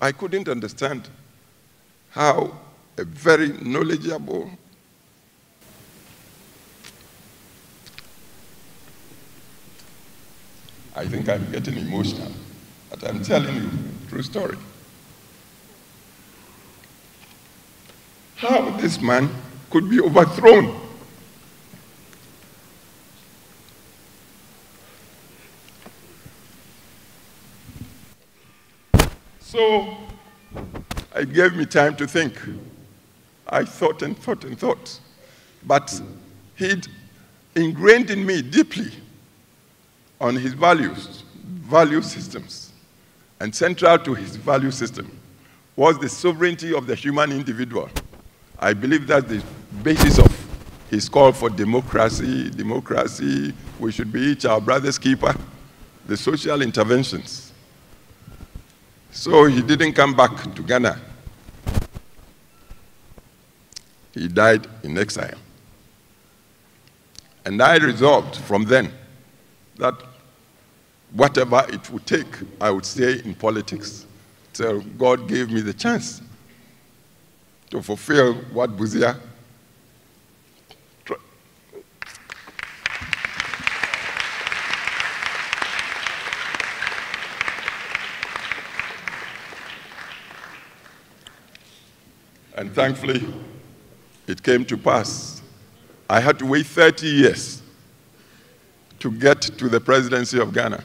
I couldn't understand how a very knowledgeable I think I'm getting emotional, but I'm telling you true story. How this man could be overthrown. So it gave me time to think. I thought and thought and thought. But he'd ingrained in me deeply on his values, value systems. And central to his value system was the sovereignty of the human individual. I believe that's the basis of his call for democracy, democracy, we should be each our brother's keeper, the social interventions. So he didn't come back to Ghana. He died in exile. And I resolved from then that whatever it would take, I would stay in politics. So God gave me the chance to fulfill what Busia And thankfully, it came to pass. I had to wait 30 years to get to the presidency of Ghana.